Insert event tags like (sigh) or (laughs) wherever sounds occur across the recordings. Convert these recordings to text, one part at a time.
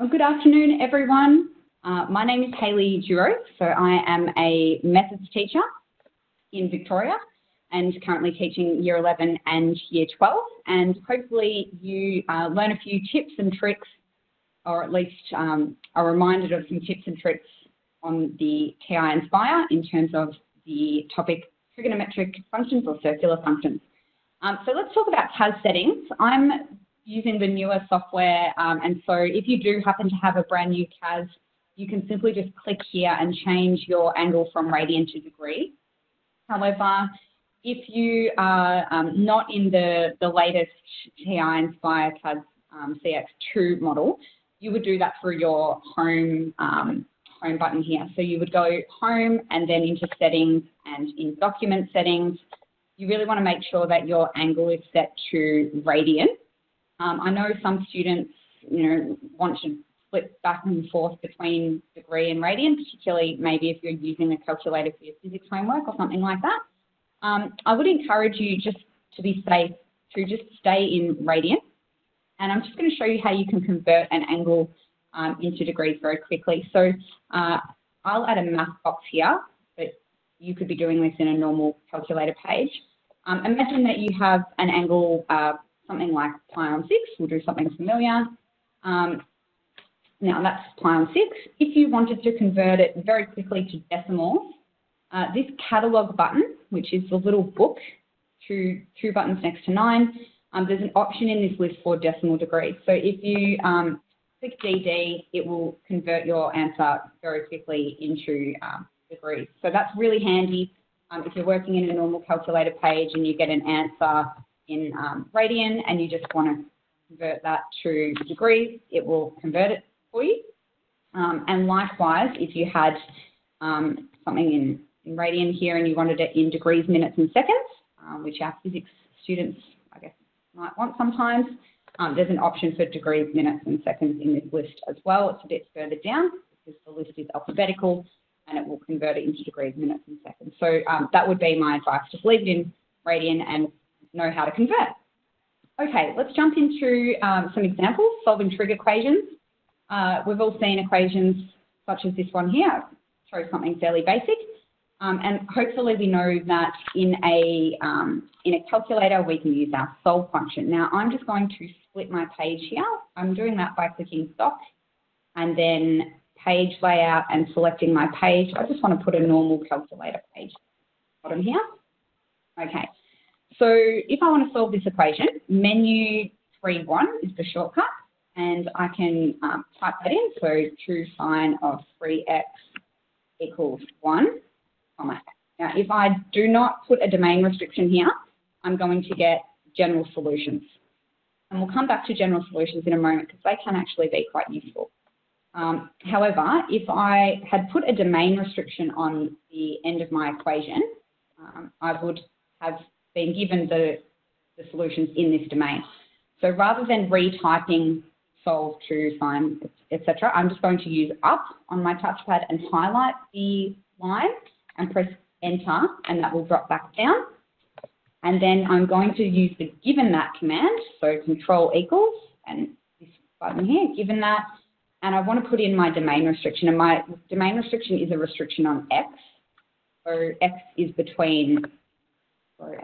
Well, good afternoon, everyone. Uh, my name is Hayley Duro, so I am a methods teacher in Victoria and currently teaching Year 11 and Year 12. And hopefully you uh, learn a few tips and tricks, or at least um, are reminded of some tips and tricks on the TI Nspire in terms of the topic trigonometric functions or circular functions. Um, so let's talk about CAS settings. I'm using the newer software, um, and so if you do happen to have a brand new CAS, you can simply just click here and change your angle from radian to degree. However, if you are um, not in the, the latest TI Nspire CAS um, CX2 model, you would do that through your home um, home button here. So you would go home and then into settings and in document settings, you really want to make sure that your angle is set to radian. Um, I know some students, you know, want to flip back and forth between degree and radian, particularly maybe if you're using a calculator for your physics homework or something like that. Um, I would encourage you just to be safe to just stay in radian. And I'm just going to show you how you can convert an angle um, into degrees very quickly. So uh, I'll add a math box here, but you could be doing this in a normal calculator page. Um, imagine that you have an angle, uh, something like pi on 6. We'll do something familiar. Um, now that's pi on 6. If you wanted to convert it very quickly to decimals, uh, this catalogue button, which is the little book, two, two buttons next to 9, um, there's an option in this list for decimal degrees. So if you um, click DD, it will convert your answer very quickly into um, degrees. So that's really handy um, if you're working in a normal calculator page and you get an answer in um, radian and you just want to convert that to degrees, it will convert it for you. Um, and likewise, if you had um, something in, in radian here and you wanted it in degrees, minutes and seconds, um, which our physics students, I guess, might want sometimes, um, there's an option for degrees, minutes and seconds in this list as well. It's a bit further down because the list is alphabetical and it will convert it into degrees, minutes and seconds. So um, that would be my advice. Just leave it in radian and know how to convert. Okay, let's jump into um, some examples, solving trig equations. Uh, we've all seen equations such as this one here, show something fairly basic. Um, and hopefully we know that in a, um, in a calculator we can use our solve function. Now I'm just going to split my page here. I'm doing that by clicking doc and then page layout and selecting my page. I just want to put a normal calculator page bottom here. Okay, so if I want to solve this equation, menu 3, 1 is the shortcut and I can um, type that in. So true sine of 3x equals 1 comma. Now, if I do not put a domain restriction here, I'm going to get general solutions. And we'll come back to general solutions in a moment because they can actually be quite useful. Um, however, if I had put a domain restriction on the end of my equation, um, I would have given the, the solutions in this domain. So rather than retyping solve, true, sine, etc., I'm just going to use up on my touchpad and highlight the line and press enter and that will drop back down. And then I'm going to use the given that command, so control equals and this button here, given that, and I want to put in my domain restriction and my domain restriction is a restriction on x. So x is between sorry,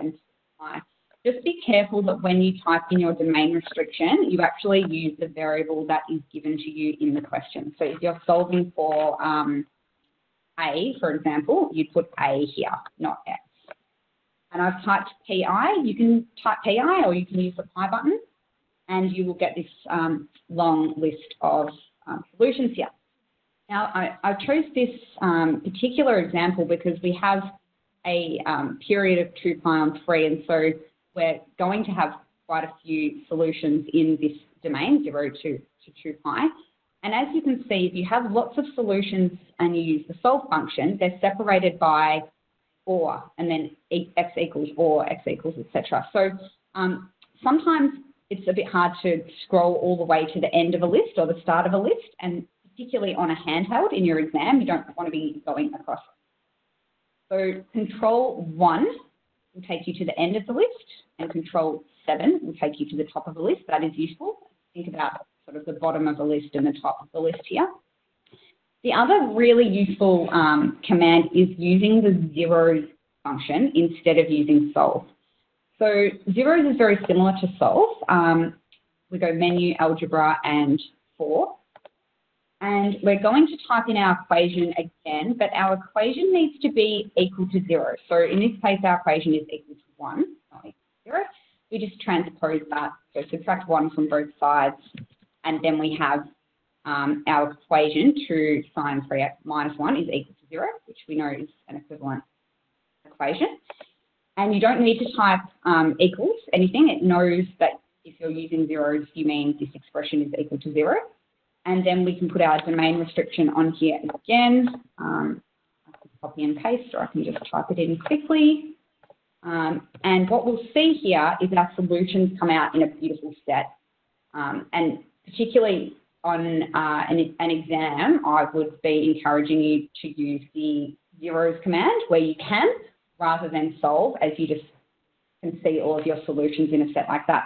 and y. Just be careful that when you type in your domain restriction, you actually use the variable that is given to you in the question. So if you're solving for um, a, for example, you put A here, not X. And I've typed PI. You can type PI or you can use the Pi button and you will get this um, long list of um, solutions here. Now, I, I chose this um, particular example because we have a um, period of 2 pi on 3, and so we're going to have quite a few solutions in this domain, 0 to, to 2 pi. And as you can see, if you have lots of solutions and you use the solve function, they're separated by or, and then x equals or, x equals, etc. So um, sometimes it's a bit hard to scroll all the way to the end of a list or the start of a list, and particularly on a handheld in your exam, you don't want to be going across. So control 1 will take you to the end of the list, and control 7 will take you to the top of the list. That is useful. Think about sort of the bottom of the list and the top of the list here. The other really useful um, command is using the zeros function instead of using solve. So zeros is very similar to solve. Um, we go menu, algebra, and for. And we're going to type in our equation again, but our equation needs to be equal to zero. So in this case, our equation is equal to one, not equal to zero. We just transpose that, so subtract one from both sides, and then we have um, our equation to sine 3x minus 1 is equal to 0, which we know is an equivalent equation. And you don't need to type um, equals anything. It knows that if you're using zeros, you mean this expression is equal to 0. And then we can put our domain restriction on here again. Um, copy and paste, or I can just type it in quickly. Um, and what we'll see here is our solutions come out in a beautiful set. Um, and particularly on uh, an, an, exam, I would be encouraging you to use the zeros command where you can, rather than solve, as you just can see all of your solutions in a set like that.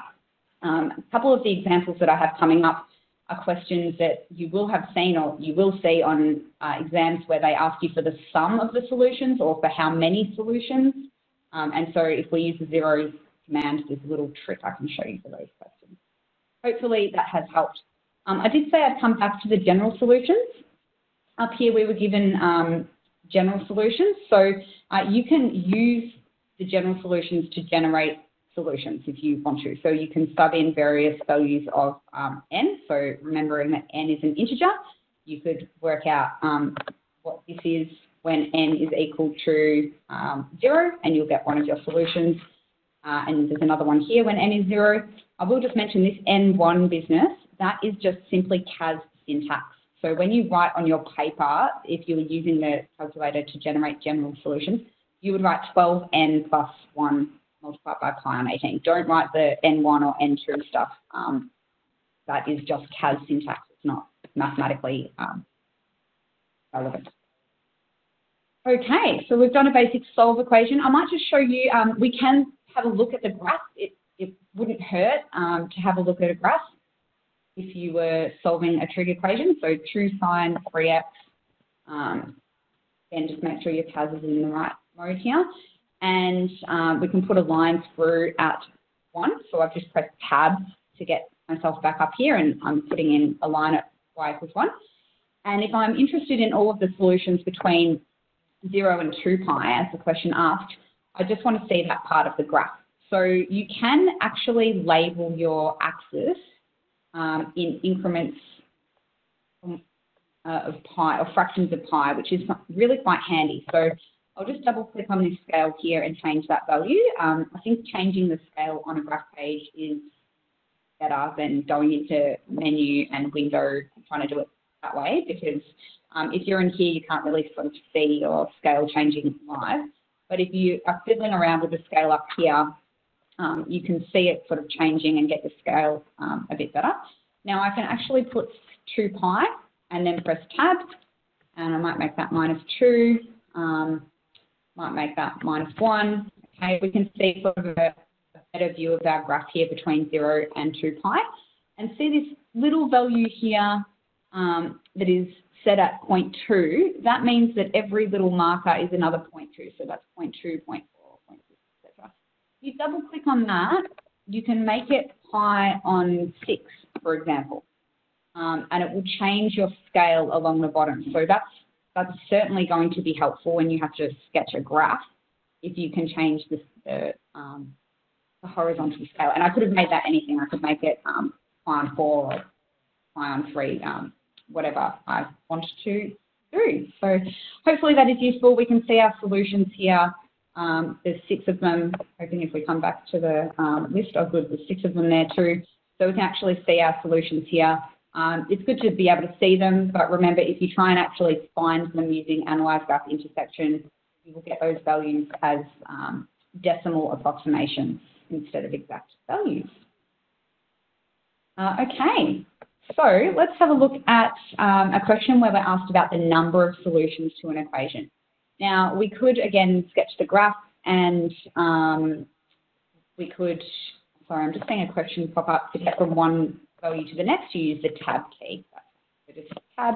Um, a couple of the examples that I have coming up are questions that you will have seen or you will see on uh, exams where they ask you for the sum of the solutions or for how many solutions. Um, and so if we use the zeros command, there's a little trick I can show you for those questions. Hopefully that has helped. Um, I did say I'd come back to the general solutions. Up here we were given um, general solutions. So uh, you can use the general solutions to generate solutions if you want to. So you can sub in various values of um, n. So remembering that n is an integer, you could work out um, what this is when n is equal to um, 0, and you'll get one of your solutions. Uh, and there's another one here when n is 0. I will just mention this N1 business, that is just simply CAS syntax. So when you write on your paper, if you were using the calculator to generate general solutions, you would write 12n plus 1 multiplied by pi on 18. Don't write the n1 or n2 stuff. Um, that is just CAS syntax. It's not mathematically um, relevant. Okay, so we've done a basic solve equation. I might just show you, um, we can have a look at the graph. It, it wouldn't hurt um, to have a look at a graph if you were solving a trig equation. So 2 sine 3x, um, then just make sure your CAS is in the right mode here and um, we can put a line through at one. So I've just pressed tab to get myself back up here and I'm putting in a line at y equals one. And if I'm interested in all of the solutions between zero and two pi, as the question asked, I just want to see that part of the graph. So you can actually label your axis um, in increments uh, of pi or fractions of pi, which is really quite handy. So I'll just double click on this scale here and change that value. Um, I think changing the scale on a graph page is better than going into menu and window and trying to do it that way because um, if you're in here, you can't really sort of see your scale changing live. But if you are fiddling around with the scale up here, um, you can see it sort of changing and get the scale um, a bit better. Now I can actually put 2 pi and then press tab and I might make that minus 2. Um, might make that minus 1. Okay, we can see sort of a, better view of our graph here between 0 and 2 pi. And see this little value here um, that is set at 0.2, that means that every little marker is another 0.2. So that's 0.2, 0.4, 0.6, etc. If you double click on that, you can make it pi on 6, for example. Um, and it will change your scale along the bottom. So that's that's certainly going to be helpful when you have to sketch a graph if you can change the, um, the horizontal scale. And I could have made that anything. I could make it um, pi on 4 or on 3, um, whatever I wanted to do. So hopefully that is useful. We can see our solutions here. Um, there's six of them. Hoping if we come back to the um, list, oh good, there's six of them there too. So we can actually see our solutions here. Um, it's good to be able to see them, but remember if you try and actually find them using analyze graph intersection, you will get those values as um, decimal approximations instead of exact values. Uh, okay, so let's have a look at um, a question where we're asked about the number of solutions to an equation. Now, we could, again, sketch the graph and um, we could, sorry, I'm just seeing a question pop up to get from one value to the next, you use the tab key. So just tab,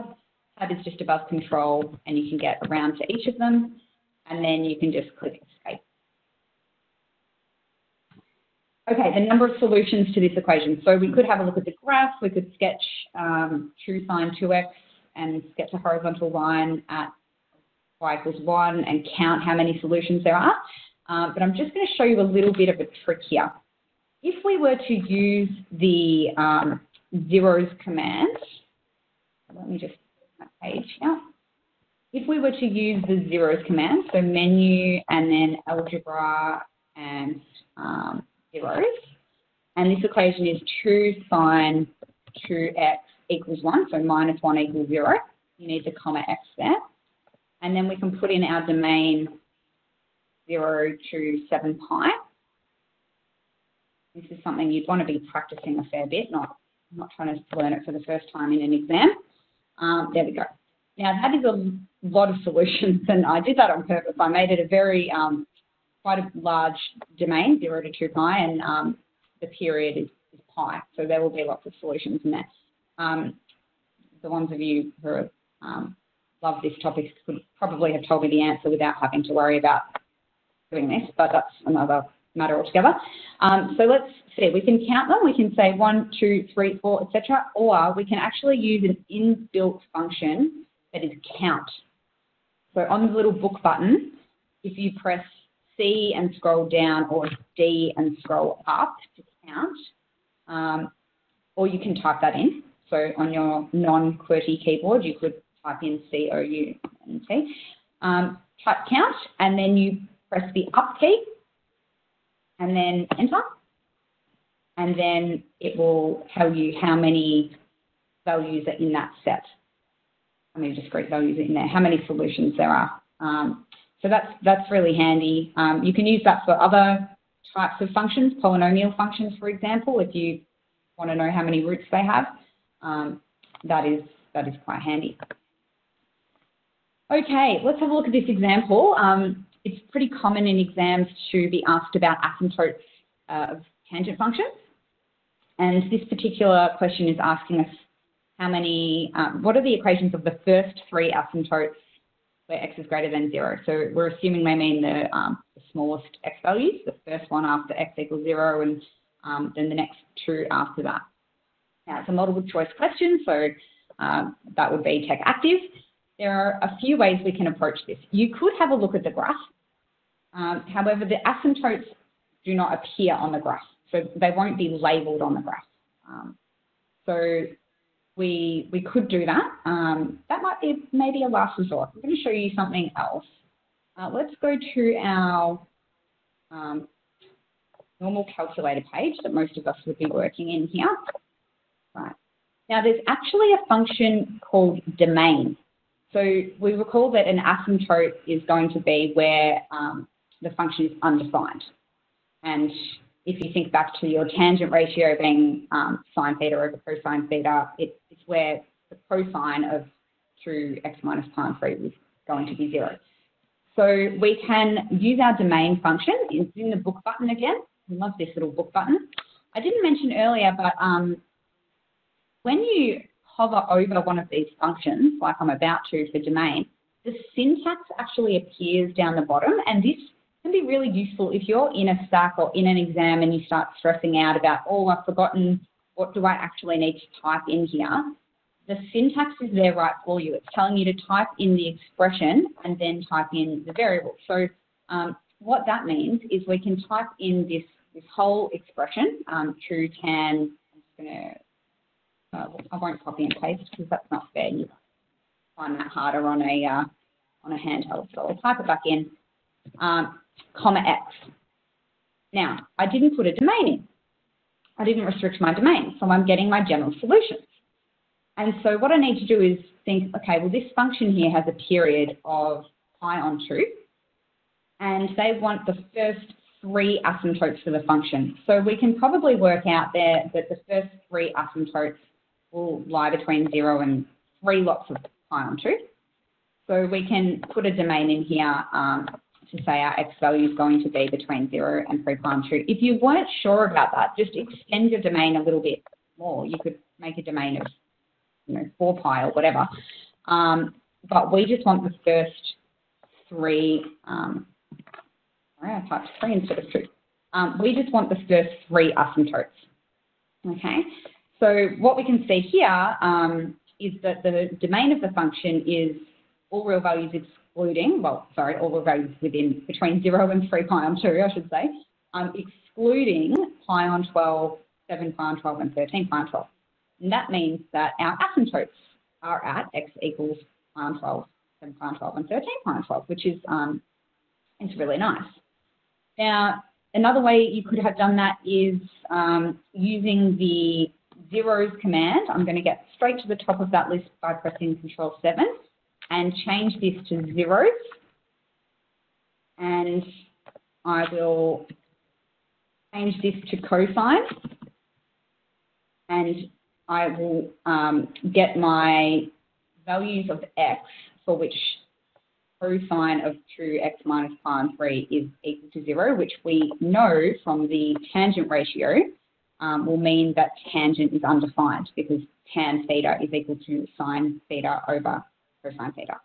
tab is just above control and you can get around to each of them and then you can just click escape. Okay, the number of solutions to this equation. So we could have a look at the graph, we could sketch um, true sine 2x and sketch a horizontal line at y equals 1 and count how many solutions there are. Um, but I'm just going to show you a little bit of a trick here. If we were to use the um, zeros command, let me just my page. If we were to use the zeros command, so menu and then algebra and um, zeros. And this equation is 2 sine 2x equals 1, so minus 1 equals 0. You need the comma x there. And then we can put in our domain 0 to 7 pi. This is something you'd want to be practicing a fair bit, not, not trying to learn it for the first time in an exam. Um, there we go. Now that is a lot of solutions (laughs) and I did that on purpose. I made it a very um, quite a large domain, 0 to 2 pi, and um, the period is, is, pi. So there will be lots of solutions in there. Um, the ones of you who um, love this topic could probably have told me the answer without having to worry about doing this, but that's another matter altogether. Um, so let's see, we can count them. We can say 1, 2, 3, 4, etc. Or we can actually use an inbuilt function that is count. So on the little book button, if you press C and scroll down or D and scroll up to count. Um, or you can type that in. So on your non-QWERTY keyboard, you could type in C-O-U-N-T. Um, type count, and then you press the up key, and then enter. And then it will tell you how many values are in that set. How many discrete values are in there, how many solutions there are. Um, so that's, that's really handy. Um, you can use that for other types of functions, polynomial functions, for example, if you want to know how many roots they have. Um, that, is, that is quite handy. Okay, let's have a look at this example. Um, it's pretty common in exams to be asked about asymptotes uh, of tangent functions. And this particular question is asking us how many, um, what are the equations of the first three asymptotes where x is greater than 0. So we're assuming they mean the, um, the smallest x values, the first one after x equals 0 and um, then the next two after that. Now, it's a multiple choice question, so um, that would be tech active. There are a few ways we can approach this. You could have a look at the graph. Um, however, the asymptotes do not appear on the graph, so they won't be labelled on the graph. Um, so we, we could do that. Um, that might be maybe a last resort. I'm going to show you something else. Uh, let's go to our um, normal calculator page that most of us would be working in here. Right. Now there's actually a function called domain. So we recall that an asymptote is going to be where um, the function is undefined. And if you think back to your tangent ratio being um, sine theta over cosine theta, it, it's where the cosine of 2x minus pi 3 is going to be 0. So we can use our domain function. In the book button again. I love this little book button. I didn't mention earlier, but um, when you hover over one of these functions, like I'm about to for domain, the syntax actually appears down the bottom, and this can be really useful if you're in a SAC or in an exam and you start stressing out about, oh, I've forgotten what do I actually need to type in here. The syntax is there right for you. It's telling you to type in the expression and then type in the variable. So um, what that means is we can type in this, this whole expression, um, true tan, I'm just to, uh, I won't copy and paste because that's not fair. You find that harder on a, uh, on a handheld. So I'll type it back in. Um, comma x. Now, I didn't put a domain in. I didn't restrict my domain, so I'm getting my general solutions. And so what I need to do is think, okay, well, this function here has a period of pi on 2, and they want the first three asymptotes for the function. So we can probably work out there that the first three asymptotes will lie between 0 and 3 lots of pi on 2. So we can put a domain in here um, to say our x value is going to be between 0 and 3 prime 2. If you weren't sure about that, just extend your domain a little bit. more. You could make a domain of, you know, 4 pi or whatever. Um, but we just want the first three, um, sorry, I typed three instead of two. Um, we just want the first three asymptotes. Okay, so what we can see here um, is that the domain of the function is all real values excluding, well, sorry, all values within between 0 and 3 pi on 2, I should say, um, excluding pi on 12, 7 pi on 12, and 13 pi on 12. And that means that our asymptotes are at x equals pi on 12, 7 pi on 12, and 13 pi on 12, which is um, it's really nice. Now, another way you could have done that is um, using the zeros command. I'm going to get straight to the top of that list by pressing Control 7 and change this to zeros. And I will change this to cosine. And I will um, get my values of x for which cosine of 2x minus pi on 3 is equal to 0, which we know from the tangent ratio um, will mean that tangent is undefined because tan theta is equal to sine theta over cosine theta.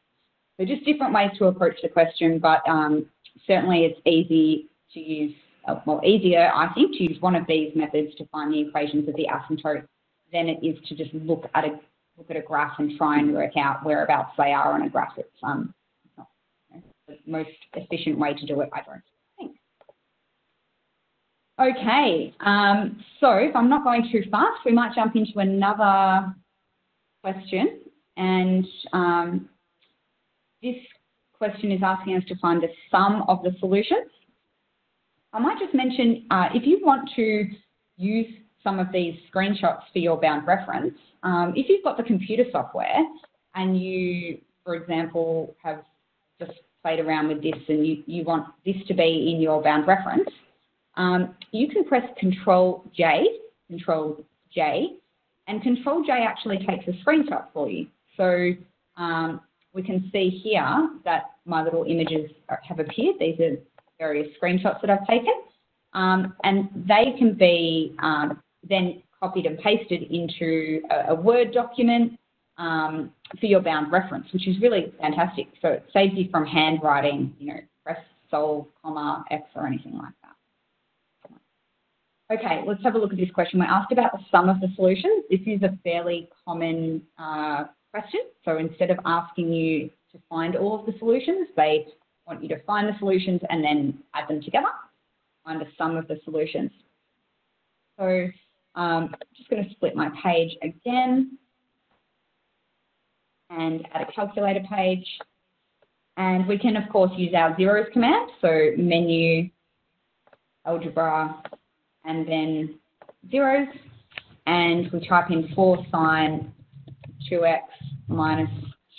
So just different ways to approach the question, but um, certainly it's easy to use, uh, well, easier, I think, to use one of these methods to find the equations of the asymptote than it is to just look at a look at a graph and try and work out whereabouts they are on a graph. It's um, not the most efficient way to do it, I don't think. Okay, um, so if I'm not going too fast, we might jump into another question. And um, this question is asking us to find the sum of the solutions. I might just mention, uh, if you want to use some of these screenshots for your bound reference, um, if you've got the computer software and you, for example, have just played around with this and you, you want this to be in your bound reference, um, you can press Control J, Control J, and Control J actually takes a screenshot for you. So um, we can see here that my little images have appeared. These are various screenshots that I've taken. Um, and they can be um, then copied and pasted into a, a Word document um, for your bound reference, which is really fantastic. So it saves you from handwriting, you know, press solve, comma, X or anything like that. Okay, let's have a look at this question. We're asked about the sum of the solutions. This is a fairly common uh, question. So instead of asking you to find all of the solutions, they want you to find the solutions and then add them together, find the sum of the solutions. So um, I'm just going to split my page again and add a calculator page. And we can, of course, use our zeros command. So menu, algebra, and then zeros. And we type in 4 sine 2x minus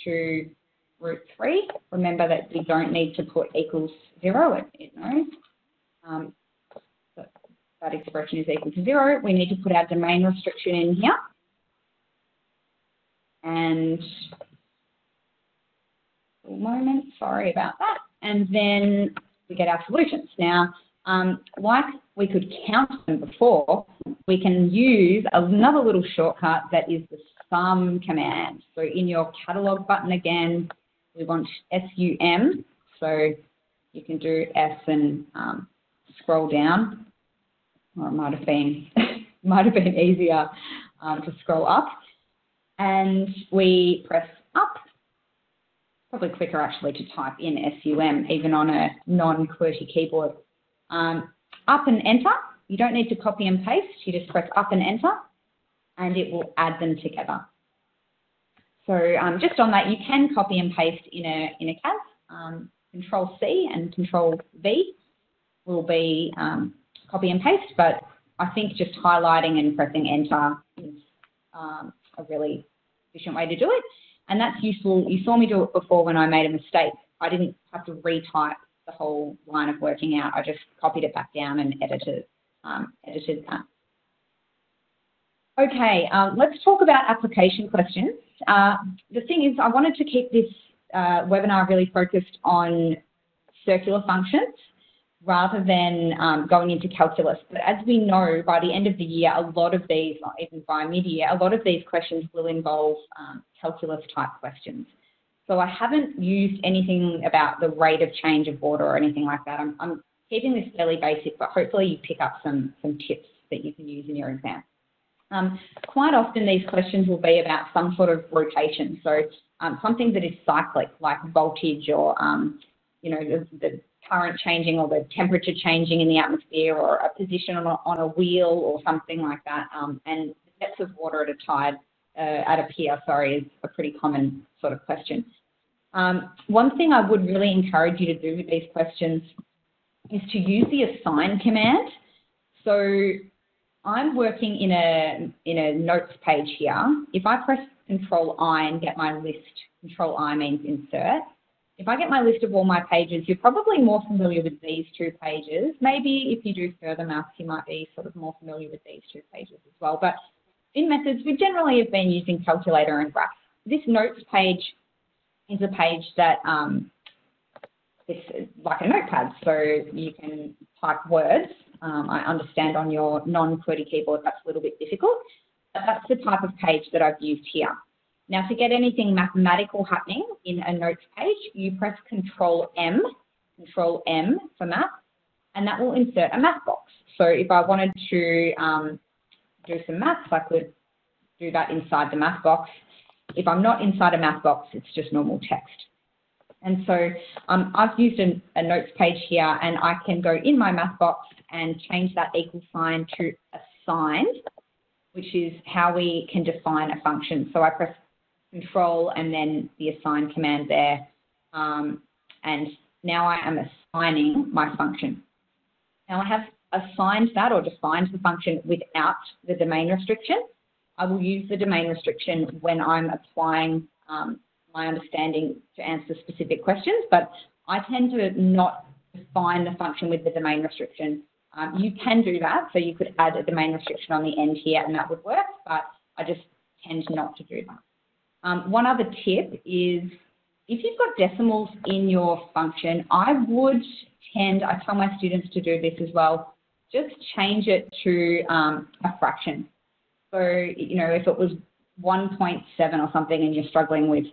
2 root 3. Remember that we don't need to put equals 0, it, it knows. Um, that expression is equal to 0. We need to put our domain restriction in here. And moment, sorry about that. And then we get our solutions. Now, um, like we could count them before, we can use another little shortcut that is the sum command. So in your catalog button again, we want SUM. So you can do S and um, scroll down, or it might have been (laughs) might have been easier um, to scroll up. And we press up. Probably quicker actually to type in SUM even on a non-QWERTY keyboard. Um, up and enter. You don't need to copy and paste. You just press up and enter and it will add them together. So um, just on that, you can copy and paste in a, in a CAS. Um, control C and Control V will be um, copy and paste, but I think just highlighting and pressing enter is um, a really efficient way to do it. And that's useful. You saw me do it before when I made a mistake. I didn't have to retype the whole line of working out. I just copied it back down and edited, um, edited that. Okay, um, let's talk about application questions. Uh, the thing is, I wanted to keep this uh, webinar really focused on circular functions. rather than um, going into calculus. But as we know, by the end of the year, a lot of these, even by mid-year, a lot of these questions will involve um, calculus type questions. So I haven't used anything about the rate of change of water or anything like that. I'm, I'm keeping this fairly basic, but hopefully you pick up some, some tips that you can use in your exam. Um, quite often these questions will be about some sort of rotation. So um, something that is cyclic, like voltage or, um, you know, the, the, current changing or the temperature changing in the atmosphere or a position on a, on a wheel or something like that. Um, and depths of water at a tide, at a pier, sorry, is a pretty common sort of question. Um, one thing I would really encourage you to do with these questions is to use the assign command. So I'm working in a, in a notes page here. If I press Control I and get my list, Control I means insert. If I get my list of all my pages, you're probably more familiar with these two pages. Maybe if you do further maths, you might be sort of more familiar with these two pages as well. But in methods, we generally have been using calculator and graph. This notes page is a page that um, it's like a notepad, so you can type words um, I understand on your non-QWERTY keyboard that's a little bit difficult, but that's the type of page that I've used here. Now to get anything mathematical happening in a notes page, you press Control M, Control M for math, and that will insert a math box. So if I wanted to um, do some maths, I could do that inside the math box. If I'm not inside a math box, it's just normal text. And so um, I've used a, a, notes page here and I can go in my math box and change that equal sign to assigned, which is how we can define a function. So I press control and then the assign command there. Um, and now I am assigning my function. Now I have assigned that or defined the function without the domain restriction. I will use the domain restriction when I'm applying um, my understanding to answer specific questions, but I tend to not define the function with the domain restriction. Um, you can do that, so you could add a domain restriction on the end here and that would work, but I just tend not to do that. Um, one other tip is if you've got decimals in your function, I would tend, I tell my students to do this as well, just change it to um, a fraction. So, you know, if it was 1.7 or something and you're struggling with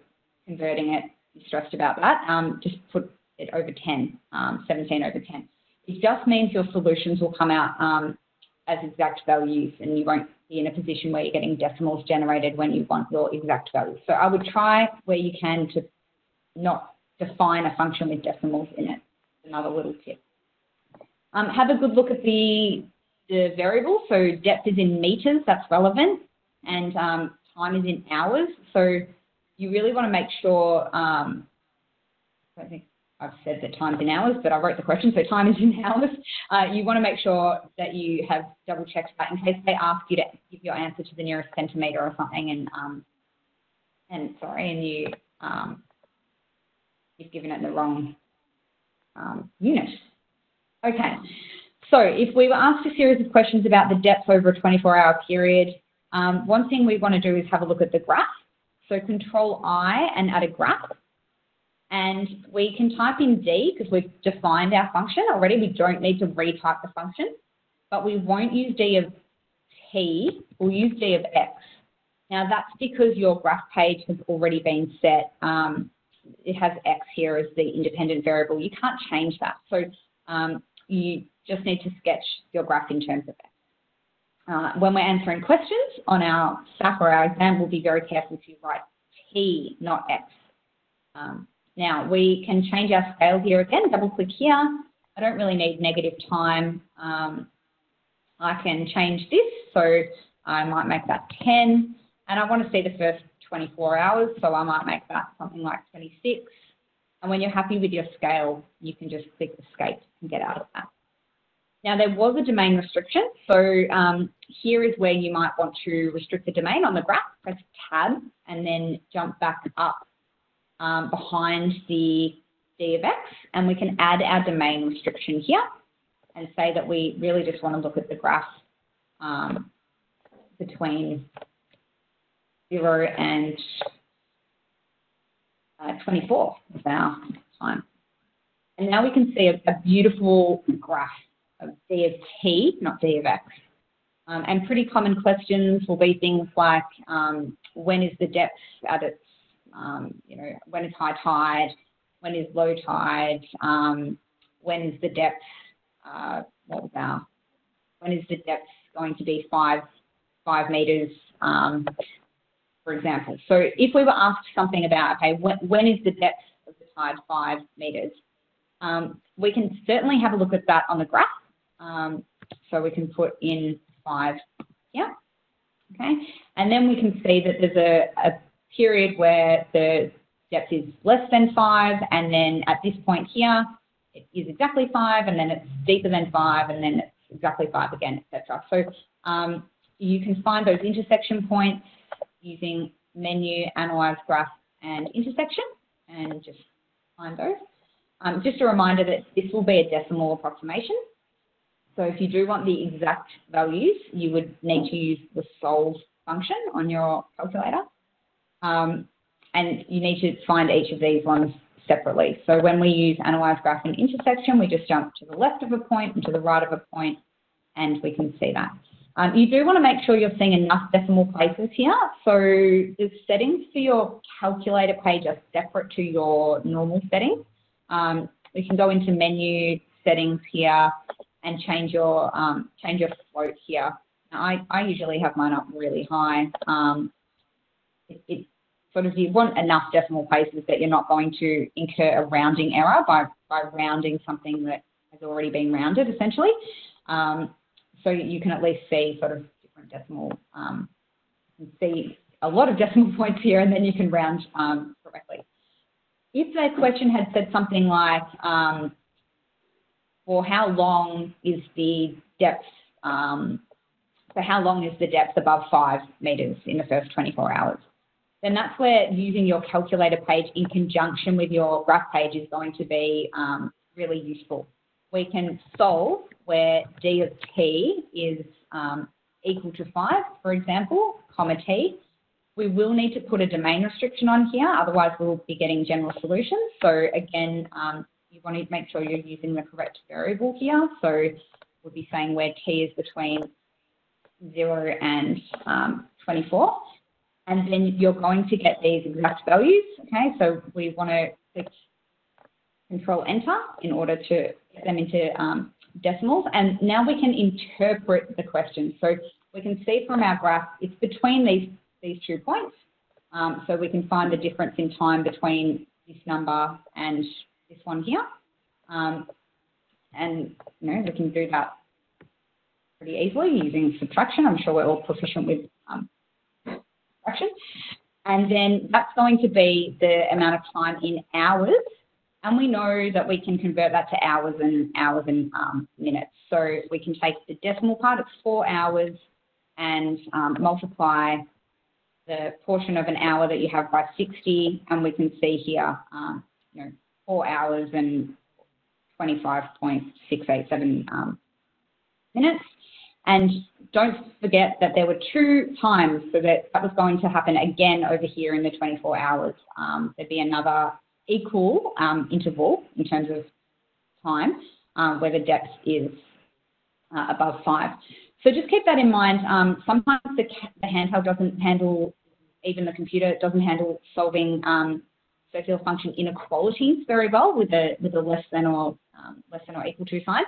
converting it, you're stressed about that, um, just put it over 10, um, 17 over 10. It just means your solutions will come out um, as exact values and you won't be in a position where you're getting decimals generated when you want your exact value. So I would try where you can to not define a function with decimals in it. Another little tip. Um, have a good look at the, the variables. So depth is in meters, that's relevant, and um, time is in hours. So you really want to make sure, um, I think I've said that time's in hours, but I wrote the question, so time is in (laughs) hours. Uh, you want to make sure that you have double checked that in case they ask you to give your answer to the nearest centimetre or something, and um, and sorry, and you um, you've given it the wrong um, unit. Okay, so if we were asked a series of questions about the depth over a 24-hour period, um, one thing we want to do is have a look at the graph. So control I and add a graph. And we can type in D because we've defined our function already. We don't need to retype the function, but we won't use D of T, we'll use D of X. Now that's because your graph page has already been set. Um, it has X here as the independent variable. You can't change that. So um, you just need to sketch your graph in terms of X. Uh, when we're answering questions on our SAC or our exam, we'll be very careful to write T, not X. Um, now, we can change our scale here again, double click here. I don't really need negative time. Um, I can change this, so I might make that 10, and I want to see the first 24 hours, so I might make that something like 26. And when you're happy with your scale, you can just click escape and get out of that. Now there was a domain restriction, so um, here is where you might want to restrict the domain on the graph, press tab and then jump back up um, behind the D of X. And we can add our domain restriction here and say that we really just want to look at the graph um, between 0 and uh, 24 of our time. And now we can see a, a beautiful graph of D of T, not D of X. Um, and pretty common questions will be things like um, when is the depth at its, um, you know, when is high tide, when is low tide, um, when is the depth, uh, what was our, when is the depth going to be five, five meters, um, for example. So if we were asked something about, okay, when, when is the depth of the tide five meters, um, we can certainly have a look at that on the graph. Um, so we can put in five here, okay? And then we can see that there's a, a period where the depth is less than five, and then at this point here, it is exactly five, and then it's deeper than five, and then it's exactly five again, etc. So um, you can find those intersection points using menu, analyze graph, and intersection, and just find those. Um, just a reminder that this will be a decimal approximation. So if you do want the exact values, you would need to use the solve function on your calculator. Um, and you need to find each of these ones separately. So when we use analyze graph and intersection, we just jump to the left of a point and to the right of a point, and we can see that. Um, you do want to make sure you're seeing enough decimal places here. So the settings for your calculator page are separate to your normal settings. Um, we can go into menu settings here and change your um, change your float here. Now, I, I usually have mine up really high. Um, it, it, sort of you want enough decimal places that you're not going to incur a rounding error by, by rounding something that has already been rounded essentially. Um, so you can at least see sort of different decimal, um, see a lot of decimal (laughs) points here and then you can round um, correctly. If the question had said something like, um, for how long is the depth, um, for how long is the depth above five meters in the first 24 hours? Then that's where using your calculator page in conjunction with your graph page is going to be um, really useful. We can solve where d of t is um, equal to 5, for example, comma t. We will need to put a domain restriction on here, otherwise we'll be getting general solutions. So again, um, you want to make sure you're using the correct variable here. So we'll be saying where t is between 0 and um, 24. And then you're going to get these exact values. Okay, so we want to click Control Enter in order to get them into um, decimals. And now we can interpret the question. So we can see from our graph, it's between these, these two points. Um, so we can find the difference in time between this number and this one here. Um, and you know, we can do that pretty easily using subtraction. I'm sure we're all proficient with um, subtraction. And then that's going to be the amount of time in hours. And we know that we can convert that to hours and hours and um, minutes. So we can take the decimal part, it's four hours, and um, multiply the portion of an hour that you have by 60, and we can see here, um, you know, four hours and 25.687 um, minutes. And don't forget that there were two times, so that that was going to happen again over here in the 24 hours. Um, there'd be another equal um, interval in terms of time um, where the depth is uh, above five. So just keep that in mind. Um, sometimes the, the, handheld doesn't handle, even the computer doesn't handle solving um, circular function inequalities very well with a with a less than or um, less than or equal to sign.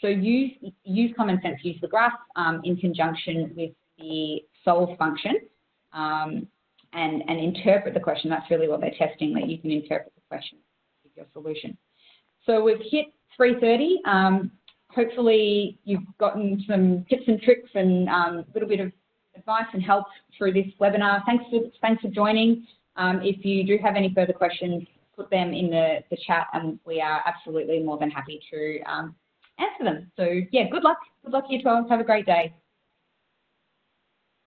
So use use common sense, use the graph um, in conjunction with the solve function, and and interpret the question. That's really what they're testing that you can interpret question your solution. So we've hit 3:30. Um, hopefully you've gotten some tips and tricks and um, a little bit of advice and help through this webinar. Thanks for thanks for joining. Um, if you do have any further questions, put them in the, the chat and we are absolutely more than happy to um, answer them. So yeah, good luck. Good luck you 12. Have a great day.